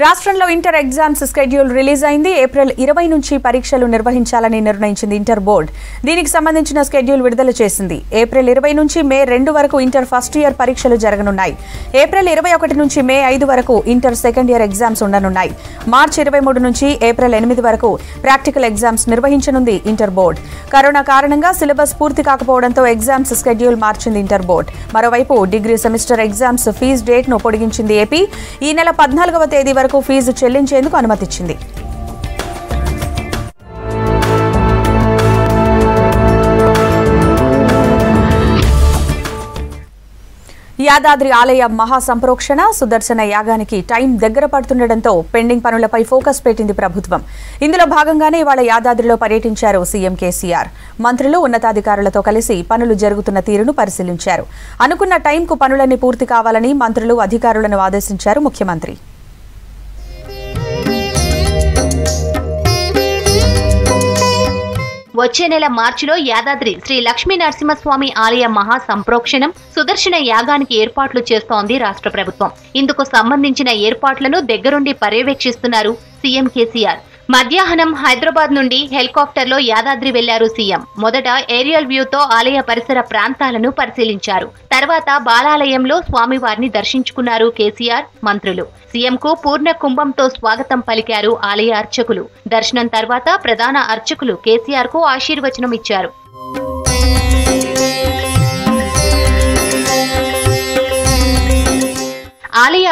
రాష్ట్రంలో inter exams schedule release అయింది. April ఇరవై నుంచి పరీక్షలు నిర్వహించాలని నిర్ణయించింది ఇంటర్ బోర్డ్. దీనికి సంబంధించిన స్కెడ్యూల్ విడుదల చేసింది. ఏప్రిల్ ఇరవై నుంచి మే రెండు వరకు ఇంటర్ ఫస్ట్ ఇయర్ పరీక్షలు జరగనున్నాయి. ఏప్రిల్ ఇరవై ఒకటి నుంచి మే ఐదు వరకు ఇంటర్ సెకండ్ ఇయర్ ఎగ్జామ్స్ ఉండనున్నాయి. మార్చి ఇరవై మూడు నుంచి ఏప్రిల్ ఎనిమిది వరకు ప్రాక్టికల్ ఎగ్జామ్స్ నిర్వహించనుంది ఇంటర్ బోర్డ్. కరోనా కారణంగా సిలబస్ పూర్తి కాకపోవడంతో ఎగ్జామ్స్ స్కెడ్యూల్ మార్చింది ఇంటర్ బోర్డ్. మరోవైపు డిగ్రీ సెమిస్టర్ ఎగ్జామ్స్ ఫీజు డేట్ను పొడిగించింది ఏపీ. ఈ నెల పద్నాలుగవ తేదీ వరకు ఫీజు చెల్లించేందుకు అనుమతిచ్చింది. యాదాద్రి ఆలయ మహాసంప్రోక్షణ సుదర్శన యాగానికి టైం దగ్గర పడుతుండటంతో పెండింగ్ పనులపై ఫోకస్ పెట్టింది ప్రభుత్వం. ఇందులో భాగంగానే ఇవాళ యాదాద్రిలో పర్యటించారు సీఎం కేసీఆర్. మంత్రులు ఉన్నతాధికారులతో కలిసి పనులు జరుగుతున్న తీరును పరిశీలించారు. అనుకున్న టైంకు పనులన్నీ పూర్తి కావాలని మంత్రులు అధికారులను ఆదేశించారు ముఖ్యమంత్రి. వచ్చే నెల మార్చిలో యాదాద్రి శ్రీ లక్ష్మీ నరసింహస్వామి ఆలయ మహా సంప్రోక్షణం సుదర్శన యాగానికి ఏర్పాట్లు చేస్తోంది రాష్ట్ర ప్రభుత్వం. ఇందుకు సంబంధించిన ఏర్పాట్లను దగ్గరుండి పర్యవేక్షిస్తున్నారు సీఎం కేసీఆర్. మధ్యాహ్నం హైదరాబాద్ నుండి హెలికాప్టర్లో యాదాద్రి వెళ్ళారు సీఎం. మొదట ఏరియల్ వ్యూతో ఆలయ పరిసర ప్రాంతాలను పరిశీలించారు. తర్వాత బాలాలయంలో స్వామివారిని దర్శించుకున్నారు కేసీఆర్ మంత్రులు. సీఎంకు పూర్ణ కుంభంతో స్వాగతం పలికారు ఆలయ అర్చకులు. దర్శనం తర్వాత ప్రధాన అర్చకులు కేసీఆర్కు ఆశీర్వచనం ఇచ్చారు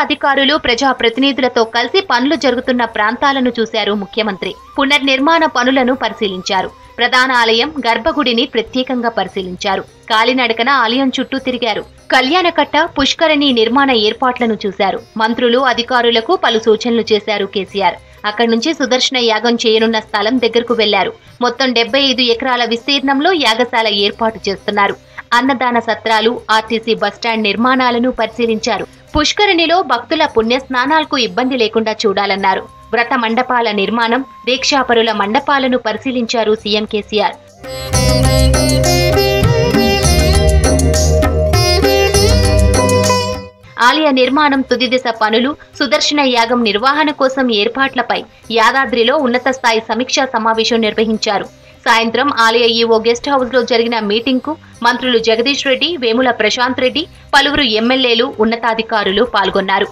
అధికారులు ప్రజా ప్రతినిధులతో కలిసి పనులు జరుగుతున్న ప్రాంతాలను చూశారు ముఖ్యమంత్రి. పునర్నిర్మాణ పనులను పరిశీలించారు. ప్రధాన ఆలయం గర్భగుడిని ప్రత్యేకంగా పరిశీలించారు. కాలినడకన ఆలయం చుట్టూ తిరిగారు. కళ్యాణకట్ట పుష్కరణి నిర్మాణ ఏర్పాట్లను చూశారు. మంత్రులు అధికారులకు పలు సూచనలు చేశారు కేసీఆర్. అక్కడి నుంచి సుదర్శన యాగం చేయనున్న స్థలం దగ్గరకు వెళ్ళారు. మొత్తం డెబ్బై ఐదు ఎకరాల విస్తీర్ణంలో యాగశాల ఏర్పాటు చేస్తున్నారు. అన్నదాన సత్రాలు ఆర్టీసీ బస్టాండ్ నిర్మాణాలను పరిశీలించారు. పుష్కరిణిలో భక్తుల పుణ్య స్నానాలకు ఇబ్బంది లేకుండా చూడాలన్నారు. వ్రత మండపాల నిర్మాణం దీక్షాపరుల మండపాలను పరిశీలించారు సీఎం కేసీఆర్. ఆలయ నిర్మాణం తుదిదిశ పనులు సుదర్శన యాగం నిర్వహణ కోసం ఏర్పాట్లపై యాదాద్రిలో ఉన్నత స్థాయి సమీక్షా సమావేశం నిర్వహించారు. సాయంత్రం ఆలయ ఈవో గెస్ట్ హౌస్లో జరిగిన మీటింగ్కు మంత్రులు జగదీష్ రెడ్డి వేముల ప్రశాంత్ రెడ్డి పలువురు ఎమ్మెల్యేలు ఉన్నతాధికారులు పాల్గొన్నారు.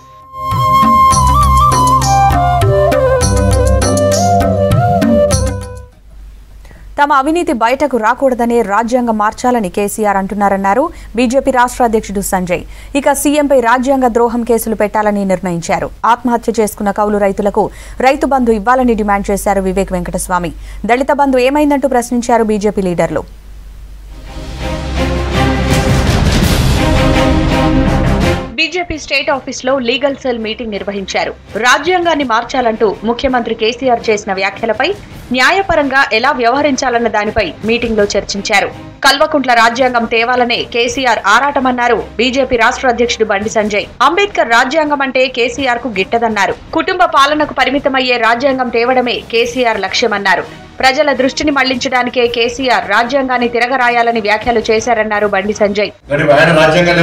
తమ అవినీతి బయటకు రాకూడదనే రాజ్యాంగం మార్చాలని కేసీఆర్ అంటున్నారన్నారు బీజేపీ రాష్ట్ర అధ్యక్షుడు సంజయ్. ఇక సీఎంపై రాజ్యాంగ ద్రోహం కేసులు పెట్టాలని నిర్ణయించారు. ఆత్మహత్య చేసుకున్న కౌలు రైతులకు రైతు బంధు ఇవ్వాలని డిమాండ్ చేశారు వివేక్ వెంకటస్వామి. దళిత బంధు ఏమైందంటూ ప్రశ్నించారు బీజేపీ లీడర్లు. బీజేపీ స్టేట్ ఆఫీస్లో లీగల్ సెల్ మీటింగ్ నిర్వహించారు. రాజ్యాంగాన్ని మార్చాలంటూ ముఖ్యమంత్రి కేసీఆర్ చేసిన వ్యాఖ్యలపై న్యాయపరంగా ఎలా వ్యవహరించాలన్న దానిపై మీటింగ్లో చర్చించారు. కల్వకుంట్ల రాజ్యాంగం తేవాలనే కేసీఆర్ ఆరాటమన్నారు. బీజేపీ రాష్ట్ర అధ్యక్షుడు బండి సంజయ్. అంబేద్కర్ రాజ్యాంగం అంటే కేసీఆర్కు గిట్టదన్నారు. కుటుంబ పాలనకు పరిమితమయ్యే రాజ్యాంగం తేవడమే కేసీఆర్ లక్ష్యమన్నారు. ప్రజల దృష్టిని మళ్ళించడానికే కేసీఆర్ రాజ్యాంగాన్ని తిరగరాయాలని వ్యాఖ్యలు చేశారన్నారు బండి సంజయ్. రాజ్యాంగం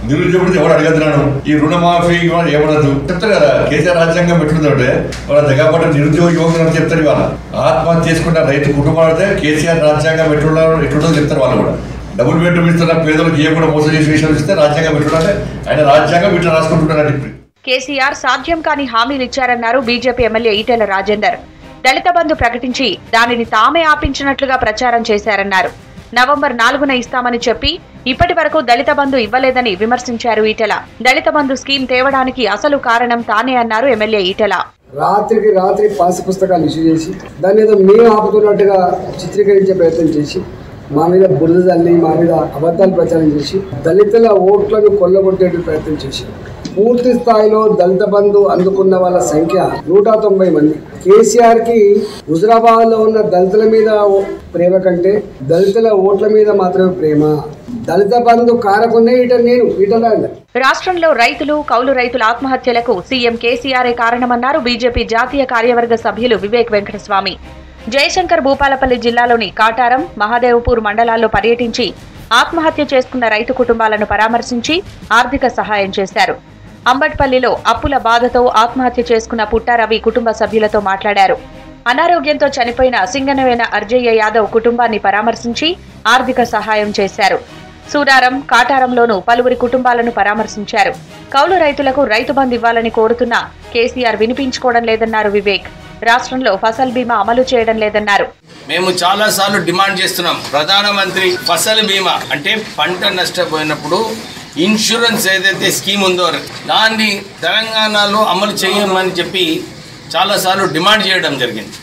ఏముంది నిరుద్యోగుడు ఎవరు అడగదున్నాను ఈ రుణమాఫీ ఇవాళ ఏమనదు చెప్తారు కదా కేసీఆర్ రాజ్యాంగం పెట్టుకుందంటే వాళ్ళ దగ్గరపాటు నిరుద్యోగ యువకులు అని చెప్తారు ఇవాళ? ఆత్మహత్య చేసుకున్న రైతు కుటుంబాలు అయితే కేసీఆర్ రాజ్యాంగం పెట్టుకున్నారు ఎట్లుందో చెప్తారు వాళ్ళు కూడా. డబుల్ బెడ్రూమ్ ఇస్తున్న పేదలకు ఏ కూడా మోసం చేసే విషయాలు ఇస్తే రాజ్యాంగం పెట్టుకుంటే ఆయన రాజ్యాంగం ఇట్లా రాసుకుంటున్నారండి ఇప్పుడు. కేసీఆర్ సాధ్యం కాని హామీలు ఇచ్చారన్నారు బీజేపీ ఎమ్మెల్యే ఈటెల రాజేందర్. దళిత బంధు ప్రకటించి దానిని తామే ఆపించినట్లుగా ప్రచారం చేశారన్నారు. నవంబర్ నాలుగున ఇస్తామని చెప్పి ఇప్పటి వరకు దళిత బంధు ఇవ్వలేదని విమర్శించారు ఈటెల. దళిత బంధు స్కీమ్ తేవడానికి అసలు కారణం తానే అన్నారు ఎమ్మెల్యే ఈటెల. రాత్రికి రాత్రి పాస్ పుస్తకాలు ఇష్యూ చేసి దాన్ని ఏదో మేము ఆపుతున్నట్టుగా చిత్రీకరించే ప్రయత్నం చేసి మా మీద బురద తల్లి మా మీద అబద్ధాలు ప్రచారం చేసి దళితుల ఓట్లను కొల్లగొట్టే ప్రయత్నం చేసి పూర్తి స్థాయిలో దళిత బంధు అందుకున్న వాళ్ళ సంఖ్య నూట తొంభై మంది. కేసీఆర్కి హుజరాబాద్లో ఉన్న దళితుల మీద ఓ- ప్రేమ కంటే దళితుల ఓట్ల మీద మాత్రమే ప్రేమ. దళిత బంధు కారకునే ఇట నేను ఇటలా రాష్ట్రంలో రైతులు కౌలు రైతుల ఆత్మహత్యలకు సీఎం కేసీఆరే కారణమన్నారు బీజేపీ జాతీయ కార్యవర్గ సభ్యులు వివేక్ వెంకటస్వామి. జయశంకర్ భూపాలపల్లి జిల్లాలోని కాటారం మహాదేవ్పూర్ మండలాల్లో పర్యటించి ఆత్మహత్య చేసుకున్న రైతు కుటుంబాలను పరామర్శించి ఆర్థిక సహాయం చేశారు. అంబట్పల్లిలో అప్పుల బాధతో ఆత్మహత్య చేసుకున్న పుట్టారవి కుటుంబ సభ్యులతో మాట్లాడారు. అనారోగ్యంతో చనిపోయిన సింగనవేన అర్జయ్య యాదవ్ కుటుంబాన్ని పరామర్శించి ఆర్థిక సహాయం చేశారు. సూరారం కాటారంలోనూ పలువురి కుటుంబాలను పరామర్శించారు. కౌలు రైతులకు రైతు బంద్ ఇవ్వాలని కోరుతున్న కేసీఆర్ వినిపించుకోవడం లేదన్నారు వివేక్. రాష్ట్రంలో ఫసల్ బీమా అమలు చేయడం లేదన్నారు. మేము చాలా సార్లు డిమాండ్ చేస్తున్నాం. ప్రధానమంత్రి ఫసల్ బీమా అంటే పంట నష్టపోయినప్పుడు ఇన్సూరెన్స్ ఏదైతే స్కీమ్ ఉందో దాన్ని తెలంగాణలో అమలు చేయమని చెప్పి చాలాసార్లు డిమాండ్ చేయడం జరిగింది.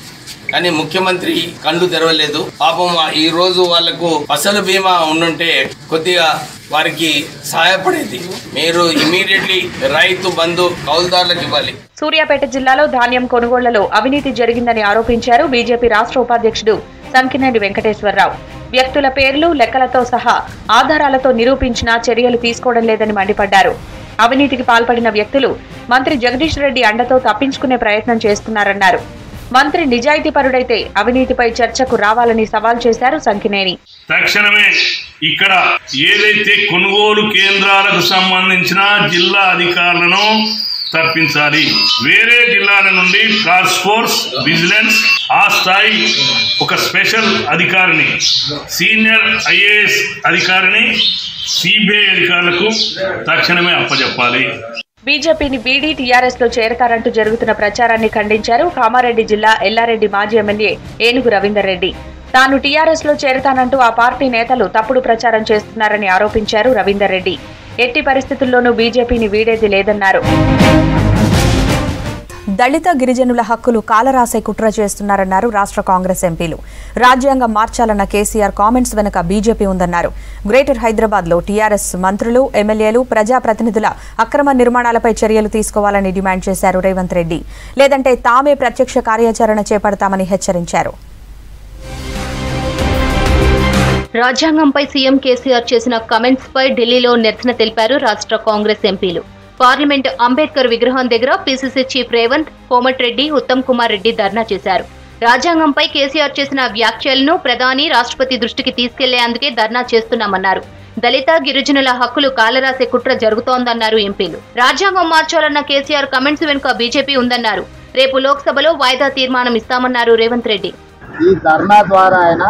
కానీ ముఖ్యమంత్రి కళ్ళు తెరవలేదు. పాపం ఈ రోజు వాళ్ళకు ఫసల్ బీమా ఉండుంటే కొద్దిగా వారికి సహాయపడేది. మీరు ఇమీడియట్లీ రైతు బంధు కౌలుదారులకు ఇవ్వాలి. సూర్యాపేట జిల్లాలో ధాన్యం కొనుగోళ్ళలో అవినీతి జరిగిందని ఆరోపించారు బీజేపీ రాష్ట్ర ఉపాధ్యక్షుడు సంకినేని వెంకటేశ్వరరావు. వ్యక్తుల పేర్లు లెక్కలతో సహా ఆధారాలతో నిరూపించినా చర్యలు తీసుకోవడం లేదని మండిపడ్డారు. అవినీతికి పాల్పడిన వ్యక్తులు మంత్రి జగదీష్ రెడ్డి అండతో తప్పించుకునే ప్రయత్నం చేస్తున్నారన్నారు. మంత్రి నిజాయితీపరుడైతే అవినీతిపై చర్చకు రావాలని సవాల్ చేశారు సంకినేని. తక్షణమే ఇక్కడ ఏదైతే కొనుగోలు కేంద్రాలకు సంబంధించిన జిల్లా అధికారులను తప్పించాలి. వేరే జిల్లాల నుండి టాస్క్ ఫోర్స్ విజిలెన్స్ ఆ స్థాయి ఒక స్పెషల్ అధికారిని సీనియర్ ఐఏఎస్ అధికారిని సిబిఐ అధికారులకు తక్షణమే అప్పచెప్పాలి బీజేపీని బీడీ టీఆర్ఎస్లో చేరతారంటూ జరుగుతున్న ప్రచారాన్ని ఖండించారు కామారెడ్డి జిల్లా ఎల్లారెడ్డి మాజీ ఎమ్మెల్యే ఏనుగు రవీందర్ రెడ్డి. తాను టీఆర్ఎస్లో చేరతానంటూ ఆ పార్టీ నేతలు తప్పుడు ప్రచారం చేస్తున్నారని ఆరోపించారు రవీందర్ రెడ్డి. ఎట్టి పరిస్థితుల్లోనూ బీజేపీని వీడేది లేదన్నారు. దళిత గిరిజనుల హక్కులు కాలరాసే కుట్ర చేస్తున్నారన్నారు రాష్ట్ర కాంగ్రెస్ ఎంపీలు. రాజ్యాంగం మార్చాలన్న కేసీఆర్ కామెంట్స్ వెనుక బీజేపీ ఉందన్నారు. గ్రేటర్ హైదరాబాద్లో టీఆర్ఎస్ మంత్రులు ఎమ్మెల్యేలు ప్రజాప్రతినిధుల అక్రమ నిర్మాణాలపై చర్యలు తీసుకోవాలని డిమాండ్ చేశారు రేవంత్ రెడ్డి. లేదంటే తామే ప్రత్యక్ష కార్యాచరణ చేపడతామని హెచ్చరించారు. రాజ్యాంగంపై సీఎం కేసీఆర్ చేసిన కమెంట్స్ పై ఢిల్లీలో నిరసన తెలిపారు రాష్ట్ర కాంగ్రెస్ ఎంపీలు. పార్లమెంట్ అంబేద్కర్ విగ్రహం దగ్గర పీసీసీ చీఫ్ రేవంత్ కోమటిరెడ్డి ఉత్తమ్ కుమార్ రెడ్డి ధర్నా చేశారు. రాజ్యాంగంపై కేసీఆర్ చేసిన వ్యాఖ్యలను ప్రధాని రాష్ట్రపతి దృష్టికి తీసుకెళ్ళేందుకే ధర్నా చేస్తున్నామన్నారు. దళిత గిరిజనుల హక్కులు కాలరాసే కుట్ర జరుగుతోందన్నారు ఎంపీలు. రాజ్యాంగం మార్చాలన్న కేసీఆర్ కమెంట్స్ వెనుక బీజేపీ ఉందన్నారు. రేపు లోక్సభలో వాయిదా తీర్మానం ఇస్తామన్నారు రేవంత్ రెడ్డి. ఈ ధర్నా ద్వారా ఆయన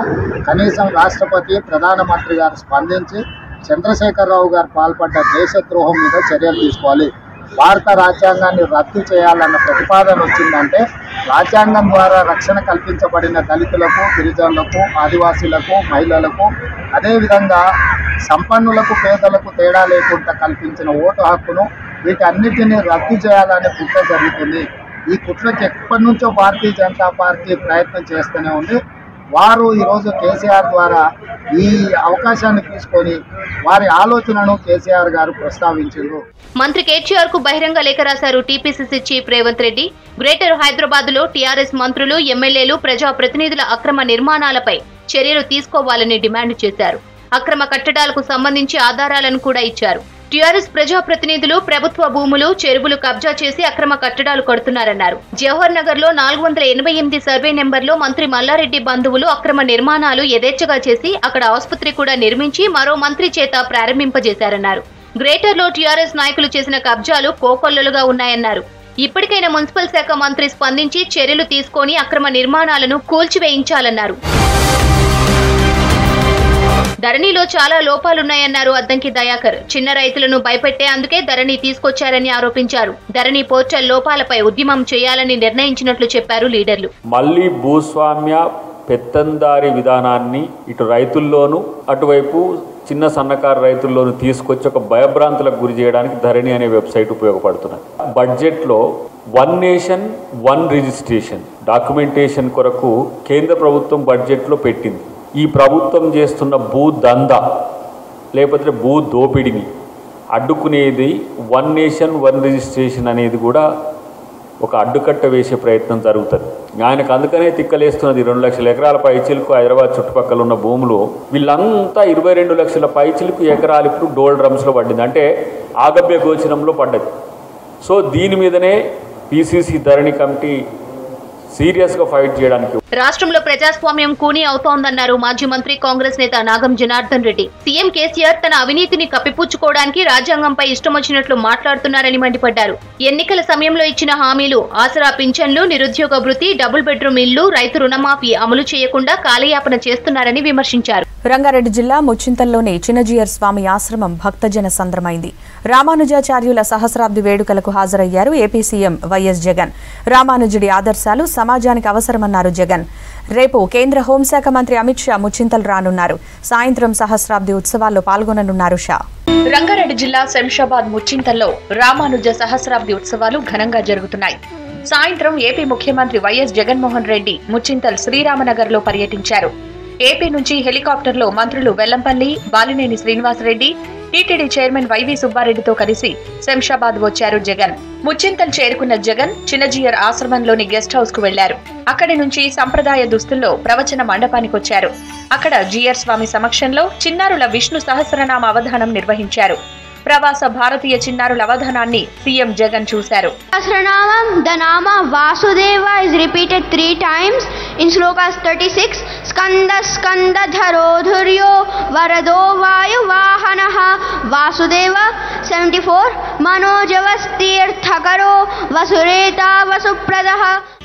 కనీసం రాష్ట్రపతి ప్రధానమంత్రి గారు స్పందించి చంద్రశేఖరరావు గారు పాల్పడ్డ దేశద్రోహం మీద చర్యలు తీసుకోవాలి. భారత రాజ్యాంగాన్ని రద్దు చేయాలన్న ప్రతిపాదన వచ్చిందంటే రాజ్యాంగం ద్వారా రక్షణ కల్పించబడిన దళితులకు గిరిజనులకు ఆదివాసీలకు మహిళలకు అదేవిధంగా సంపన్నులకు పేదలకు తేడా లేకుండా కల్పించిన ఓటు హక్కును వీటన్నిటిని రద్దు చేయాలనే కుట్ర జరుగుతుంది. ఈ కుట్రకి ఎప్పటి నుంచో భారతీయ జనతా పార్టీ ప్రయత్నం చేస్తూనే ఉంది. వారు ఈరోజు కేసీఆర్ ద్వారా ఈ అవకాశాన్ని తీసుకొని వారి ఆలోచనను కేసీఆర్ గారు ప్రస్తావించారు. మంత్రి కేటీఆర్కు బహిరంగ లేఖ రాశారు TPCC chief Revanth Reddy. Greater హైదరాబాద్లో టీఆర్ఎస్ మంత్రులు ఎమ్మెల్యేలు ప్రజా ప్రతినిధుల అక్రమ నిర్మాణాలపై చర్యలు తీసుకోవాలని డిమాండ్ చేశారు. అక్రమ కట్టడాలకు సంబంధించి ఆధారాలను కూడా ఇచ్చారు. టీఆర్ఎస్ ప్రజాప్రతినిధులు ప్రభుత్వ భూములు చెరువులు కబ్జా చేసి అక్రమ కట్టడాలు కడుతున్నారన్నారు. జవహర్ నగర్లో నాలుగు వందల ఎనభై ఎనిమిది సర్వే నెంబర్లో మంత్రి మల్లారెడ్డి బంధువులు అక్రమ నిర్మాణాలు యథేచ్ఛగా చేసి అక్కడ ఆసుపత్రి కూడా నిర్మించి మరో మంత్రి చేత ప్రారంభింపజేశారన్నారు. గ్రేటర్లో టీఆర్ఎస్ నాయకులు చేసిన కబ్జాలు కోకొల్లలుగా ఉన్నాయన్నారు. ఇప్పటికైనా మున్సిపల్ శాఖ మంత్రి స్పందించి చర్యలు తీసుకొని అక్రమ నిర్మాణాలను కూల్చివేయించాలన్నారు. ధరణిలో చాలా లోపాలున్నాయన్నారు అద్దంకి దయాకర్. చిన్న రైతులను భయపెట్టే అందుకే ధరణి తీసుకొచ్చారని ఆరోపించారు. ధరణి పోర్టల్ లోపాలపై ఉద్యమం చేయాలని నిర్ణయించినట్లు చెప్పారు లీడర్లు. మళ్ళీ భూస్వామ్య పెత్తందారి విధానాన్ని ఇటు రైతుల్లోనూ అటువైపు చిన్న సన్నకారు రైతుల్లోనూ తీసుకొచ్చి ఒక భయభ్రాంతులకు గురి చేయడానికి ధరణి అనే వెబ్సైట్ ఉపయోగపడుతున్నది బడ్జెట్లో one nation one registration documentation కొరకు కేంద్ర ప్రభుత్వం బడ్జెట్లో పెట్టింది. ఈ ప్రభుత్వం చేస్తున్న భూ దంద లేకపోతే భూ దోపిడిని అడ్డుకునేది వన్ నేషన్ వన్ రిజిస్ట్రేషన్ అనేది కూడా ఒక అడ్డుకట్ట వేసే ప్రయత్నం జరుగుతుంది. ఆయనకు అందుకనే తిక్కలేస్తున్నది రెండు లక్షల ఎకరాల పైచిలకు హైదరాబాద్ చుట్టుపక్కల ఉన్న భూములు. వీళ్ళంతా ఇరవై రెండు లక్షల పైచిలకు ఎకరాలు ఇప్పుడు డోల్ డ్రమ్స్లో పడింది అంటే ఆగభ్య గోచరంలో పడ్డది. సో దీని మీదనే పీసీసీ ధరణి కమిటీ సీరియస్గా ఫైట్ చేయడానికి రాష్ట్రంలో ప్రజాస్వామ్యం కూని అవుతోందన్నారు మాజీ మంత్రి కాంగ్రెస్ నేత నాగం జనార్దన్ రెడ్డి. సీఎం కేసీఆర్ తన అవినీతిని కప్పిపుచ్చుకోవడానికి రాజ్యాంగంపై ఇష్టం వచ్చినట్లు మాట్లాడుతున్నారని మండిపడ్డారు. ఎన్నికల సమయంలో ఇచ్చిన హామీలు ఆసరా పింఛన్లు నిరుద్యోగ భృతి డబుల్ బెడ్రూమ్ ఇల్లు రైతు రుణమాఫీ అమలు చేయకుండా కాలయాపన చేస్తున్నారని విమర్శించారు. రంగారెడ్డి జిల్లా ముచ్చింతల్లోని చిన్నజీయర్ స్వామి ఆశ్రమం భక్తజన సంద్రమైంది. రామానుజాచార్యుల సహస్రాబ్ది వేడుకలకు హాజరయ్యారు ఏపీ సీఎం వైఎస్ జగన్. రామానుజుడి ఆదర్శాలు సమాజానికి అవసరమన్నారు జగన్. రేపు కేంద్ర హోంశాఖ మంత్రి అమిత్ షా ముచ్చింతలు రానున్నారు. సాయంత్రం సహస్రాబ్ది ఉత్సవాల్లో పాల్గొననున్నారు షా. రంగారెడ్డి జిల్లా శంషాబాద్ ముచ్చింతల్లో రామానుజ సహస్రాబ్ది ఉత్సవాలు ఘనంగా జరుగుతున్నాయి. సాయంత్రం ఏపీ ముఖ్యమంత్రి వైఎస్ జగన్మోహన్ రెడ్డి ముచ్చింతల్ శ్రీరామనగర్లో పర్యటించారు. ఏపీ నుంచి హెలికాప్టర్లో మంత్రులు Vellampalli Balineni Srinivasa Reddy TTD chairman YV సుబ్బారెడ్డితో కలిసి శంషాబాద్ వచ్చారు జగన్. ముచ్చింతల్ చేరుకున్న జగన్ చిన్నజీయర్ ఆశ్రమంలోని గెస్ట్ హౌస్కు వెళ్ళారు. అక్కడి నుంచి సంప్రదాయ దుస్తుల్లో ప్రవచన మండపానికి వచ్చారు అక్కడ జీఆర్ స్వామి సమక్షంలో చిన్నారుల విష్ణు సహస్రనామ అవధానం నిర్వహించారు. ప్రవాస భారతీయ చిన్నారుల అవధనాన్ని సీఎం జగన్ చూశారు. Sahasranamam the Vasudeva is repeated three times in slokas thirty six Skanda Skanda ధరోధుర్యో వరదో వాయు వాసుదేవ సెవెంటీ ఫోర్ మనోజవస్తీర్థకరో వసురేత వసుప్రద.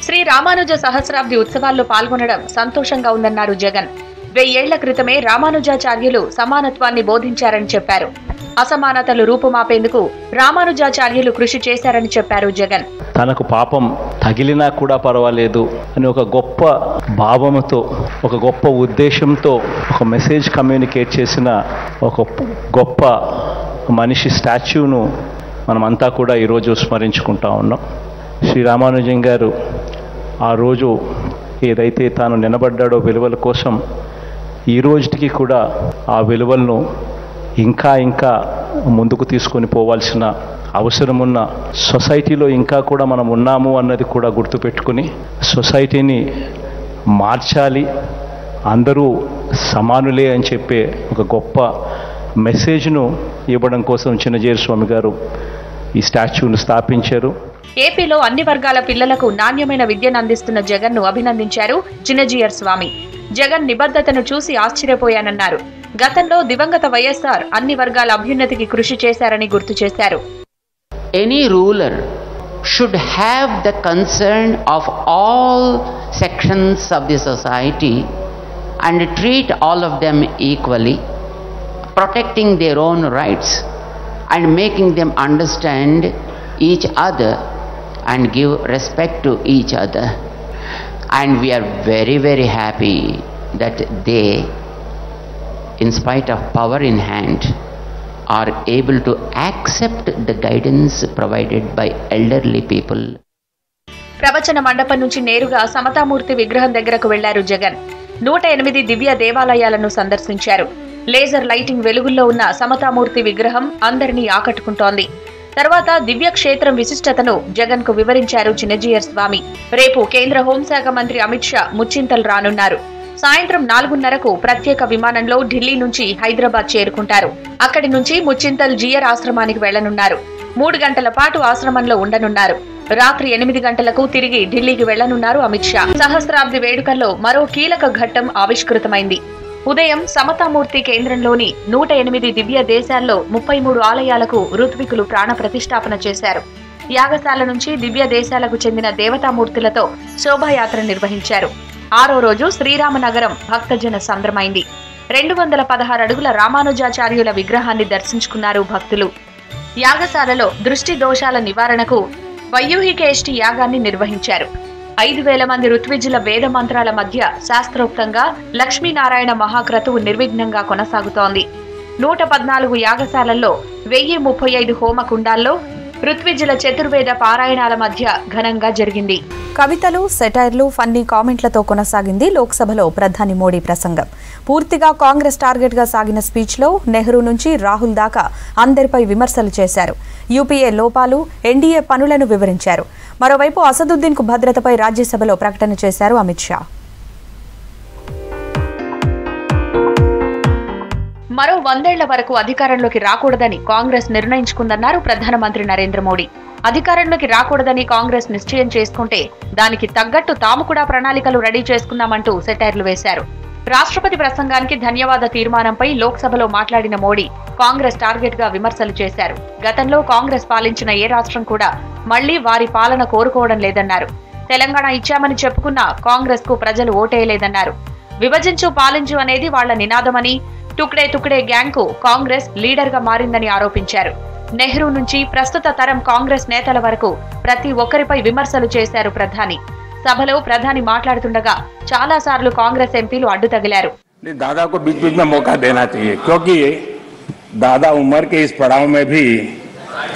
శ్రీ రామానుజ సహస్రాబ్ది ఉత్సవాల్లో పాల్గొనడం సంతోషంగా ఉందన్నారు జగన్. వెయ్యేళ్ళ క్రితమే రామానుజాచార్యులు సమానత్వాన్ని బోధించారని చెప్పారు. అసమానతలు రూపుమాపేందుకు రామానుజాచార్యులు కృషి చేశారని చెప్పారు జగన్. తనకు పాపం తగిలినా కూడా పర్వాలేదు అని ఒక గొప్ప భావముతో ఒక గొప్ప ఉద్దేశంతో ఒక మెసేజ్ కమ్యూనికేట్ చేసిన ఒక గొప్ప మనిషి స్టాచ్యూను మనమంతా కూడా ఈరోజు స్మరించుకుంటా ఉన్నాం. శ్రీ రామానుజం గారు ఆ రోజు ఏదైతే తాను నిలబడ్డాడో విలువల కోసం ఈ రోజుకి కూడా ఆ విలువలను ఇంకా ఇంకా ముందుకు తీసుకొని పోవాల్సిన అవసరం ఉన్న సొసైటీలో ఇంకా కూడా మనం ఉన్నాము అన్నది కూడా గుర్తుపెట్టుకుని సొసైటీని మార్చాలి అందరూ సమానులే అని చెప్పే ఒక గొప్ప మెసేజ్ను ఇవ్వడం కోసం చిన్నజేరు స్వామి గారు ఈ స్టాచ్యూను స్థాపించారు. ఏపీలో అన్ని వర్గాల పిల్లలకు నాణ్యమైన విద్యను అందిస్తున్న జగన్ను అభినందించారు చిన్నజీయర్ స్వామి జగన్ నిబద్ధతను చూసి ఆశ్చర్యపోయానన్నారు. గతంలో దివంగత వైఎస్ఆర్ అన్ని వర్గాల అభ్యున్నతికి కృషి చేశారని గుర్తు చేశారు any ruler should have the concern of all sections of the society and treat all of them equally, protecting their own rights and making them understand each other and give respect to each other. And we are very, very happy that they, in spite of power in hand, are able to accept the guidance provided by elderly people. ప్రవచన మండపం నుంచి నేరుగా సమతామూర్తి విగ్రహం దగ్గరకు వెళ్ళారు జగన్. నూట ఎనిమిది దివ్య దేవాలయాలను సందర్శించారు. లేజర్ లైటింగ్ వెలుగుల్లో ఉన్న సమతామూర్తి విగ్రహం అందరినీ ఆకట్టుకుంటోంది. తర్వాత దివ్య క్షేత్రం విశిష్టతను జగన్కు వివరించారు చినజీయర్ స్వామి. రేపు కేంద్ర హోంశాఖ మంత్రి అమిత్ షా ముచ్చింతలు రానున్నారు. సాయంత్రం నాలుగున్నరకు ప్రత్యేక విమానంలో ఢిల్లీ నుంచి హైదరాబాద్ చేరుకుంటారు. అక్కడి నుంచి ముచ్చింతల్ జియర్ ఆశ్రమానికి వెళ్ళనున్నారు. మూడు గంటల పాటు ఆశ్రమంలో ఉండనున్నారు. రాత్రి ఎనిమిది గంటలకు తిరిగి ఢిల్లీకి వెళ్ళనున్నారు అమిత్ షా. సహస్రాబ్ది వేడుకల్లో మరో కీలక ఘట్టం ఆవిష్కృతమైంది. ఉదయం సమతామూర్తి కేంద్రంలోని నూట ఎనిమిది దివ్య దేశాల్లో ముప్పై మూడు ఆలయాలకు ఋత్వికులు ప్రాణ ప్రతిష్టాపన చేశారు. యాగశాల నుంచి దివ్య దేశాలకు చెందిన దేవతామూర్తులతో శోభాయాత్ర నిర్వహించారు. ఆరో రోజు శ్రీరామనగరం భక్తజన సంద్రమైంది. రెండు వందల పదహారు అడుగుల రామానుజాచార్యుల విగ్రహాన్ని దర్శించుకున్నారు భక్తులు. యాగశాలలో దృష్టి దోషాల నివారణకు వైయూహికేష్టి యాగాన్ని నిర్వహించారు. ఐదు వేల మంది ఋత్విజుల వేద మంత్రాల మధ్య శాస్త్రోక్తంగా లక్ష్మీనారాయణ మహాక్రతువు నిర్విఘ్నంగా కొనసాగుతోంది. నూట పద్నాలుగు యాగశాలల్లో వెయ్యి ముప్పై ఐదు హోమకుండాల్లో ఋత్విజుల చతుర్వేద పారాయణాల మధ్య ఘనంగా జరిగింది. కవితలు సెటైర్లు ఫన్నీ కామెంట్లతో కొనసాగింది లోక్సభలో ప్రధాని మోడీ ప్రసంగం. పూర్తిగా కాంగ్రెస్ టార్గెట్గా సాగిన స్పీచ్లో నెహ్రూ నుంచి రాహుల్ దాకా అందరిపై విమర్శలు చేశారు. యూపీఏ లోపాలు ఎన్డీఏ పనులను వివరించారు. మరోవైపు అసదుద్దీన్కు భద్రతపై రాజ్యసభలో ప్రకటన చేశారు అమిత్ షా. మరో వందేళ్ళ వరకు అధికారంలోకి రాకూడదని కాంగ్రెస్ నిర్ణయించుకుందన్నారు ప్రధానమంత్రి నరేంద్ర మోడీ. అధికారంలోకి రాకూడదని కాంగ్రెస్ నిశ్చయం చేసుకుంటే దానికి తగ్గట్టు తాము కూడా ప్రణాళికలు రెడీ చేసుకున్నామంటూ సెటైర్లు వేశారు. రాష్ట్రపతి ప్రసంగానికి ధన్యవాద తీర్మానంపై లోక్సభలో మాట్లాడిన మోడీ కాంగ్రెస్ టార్గెట్గా విమర్శలు చేశారు. గతంలో కాంగ్రెస్ పాలించిన ఏ రాష్ట్రం కూడా మళ్ళీ వారి పాలన కోరుకోవడం లేదన్నారు. తెలంగాణ ఇచ్చామని చెప్పుకున్న కాంగ్రెస్కు ప్రజలు ఓటేయలేదన్నారు. విభజించు పాలించు అనేది వాళ్ళ నినాదమని టుక్డే టుక్డే గ్యాంగ్ కు కాంగ్రెస్ లీడర్ గా మారిందని ఆరోపించారు నెహ్రూ నుంచి ప్రస్తుత తరం కాంగ్రెస్ నేతల వరకు ప్రతి ఒక్కరిపై విమర్శలు చేశారు ప్రధాని సభలో ప్రధాని మాట్లాడుతుండగా చాలా సార్లు కాంగ్రెస్ ఎంపీలు అడ్డు తగిలారు नहीं, दादा को बीच बीच में मौका देना चाहिए क्योंकि दादा उम्र के इस पड़ाव में भी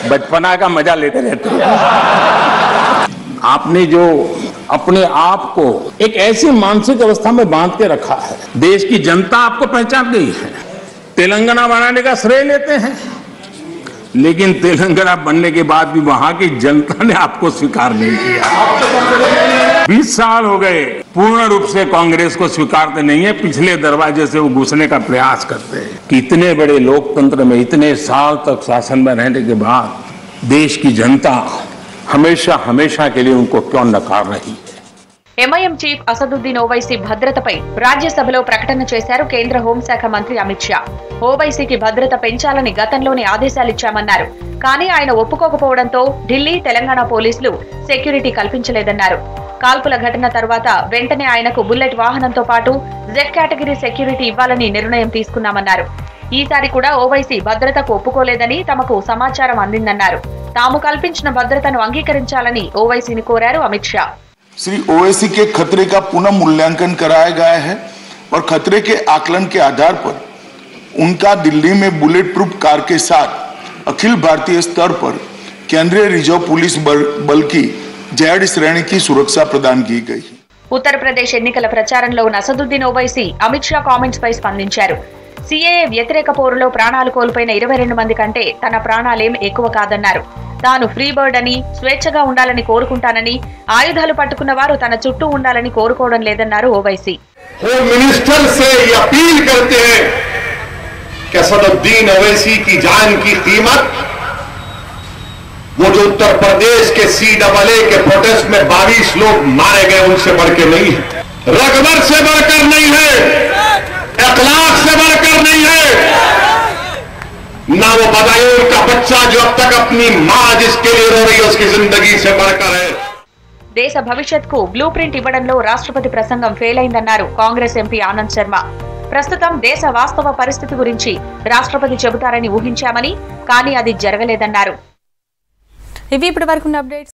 बचपना का मजा लेते रहते हैं आपने जो अपने आप को एक ऐसी मानसिक अवस्था में बाँध के रखा है, देश की जनता आपको पहचान गई है। तेलंगाना बनाने का श्रेय लेते हैं, लेकिन तेलंगाना बनने के बाद भी वहाँ की जनता ने आपको स्वीकार नहीं किया। बीस साल हो गए, पूर्ण रूप से कांग्रेस को स्वीकारते नहीं है, पिछले दरवाजे से वो घुसने का प्रयास करते हैं। कि इतने बड़े लोकतंत्र में, इतने साल तक शासन में रहने के बाद देश की जनता हमेशा हमेशा के लिए उनको क्यों नकार रही है ఎంఐఎం చీఫ్ అసదుద్దీన్ ఓవైసీ భద్రతపై రాజ్యసభలో ప్రకటన చేశారు కేంద్ర హోంశాఖ మంత్రి అమిత్ షా ఓవైసీకి భద్రత పెంచాలని గతంలోనే ఆదేశాలిచ్చామన్నారు కానీ ఆయన ఒప్పుకోకపోవడంతో ఢిల్లీ తెలంగాణ పోలీసులు సెక్యూరిటీ కల్పించలేదన్నారు కాల్పుల ఘటన తర్వాత వెంటనే ఆయనకు బుల్లెట్ వాహనంతో పాటు జెడ్ కేటగిరీ సెక్యూరిటీ ఇవ్వాలని నిర్ణయం తీసుకున్నామన్నారు ఈసారి కూడా ఓవైసీ భద్రతకు ఒప్పుకోలేదని తమకు సమాచారం అందిందన్నారు. తాము కల్పించిన భద్రతను అంగీకరించాలని ఓవైసీని కోరారు అమిత్ షా. శ్రీ ఓవైసీ కే खतरे కా పునః మూల్యాంకన్ कराया गया है और खतरे के आकलन के आधार पर उनका दिल्ली में बुलेट प्रूफ कार के साथ अखिल भारतीय स्तर ఉత్తరప్రదేశ్ ఎన్నికల ప్రచారంలో నసదుద్దీన్ ఓవైసీ అమిత్ షా కామెంట్స్ పై స్పందించారు. సీఏఏ వ్యతిరేక పోరులో ప్రాణాలు కోల్పోయిన ఇరవై రెండు మంది కంటే తన ప్రాణాలేం ఎక్కువ కాదన్నారు తాను ఫ్రీ బర్డ్ అని స్వేచ్ఛగా ఉండాలని కోరుకుంటానని ఆయుధాలు పట్టుకున్న వారు తన చుట్టూ ఉండాలని కోరుకోవడం లేదన్నారు ఓవైసీ होम मिनिस्टर से ये अपील करते हैं कि असदुद्दीन अवैसी की जान की कीमत वो जो उत्तर प्रदेश के सी डबल ए के प्रोटेस्ट में बाईस लोग मारे गए उनसे बढ़ के नहीं है रगबर से बढ़कर नहीं है अखलाक से बढ़कर नहीं है ना वो बदायूं का बच्चा जो अब तक अपनी मां जिसके लिए रो रही है उसकी जिंदगी से बढ़कर है దేశ భవిష్యత్కు బ్లూ ప్రింట్ ఇవ్వడంలో రాష్ట్రపతి ప్రసంగం ఫెయిల్ అయిందన్నారు కాంగ్రెస్ ఎంపీ ఆనంద్ శర్మ ప్రస్తుతం దేశ వాస్తవ పరిస్థితి గురించి రాష్ట్రపతి చెబుతారని ఊహించామని కానీ అది జరగలేదన్నారు ఇవి ఇప్పటి వరకు అప్డేట్స్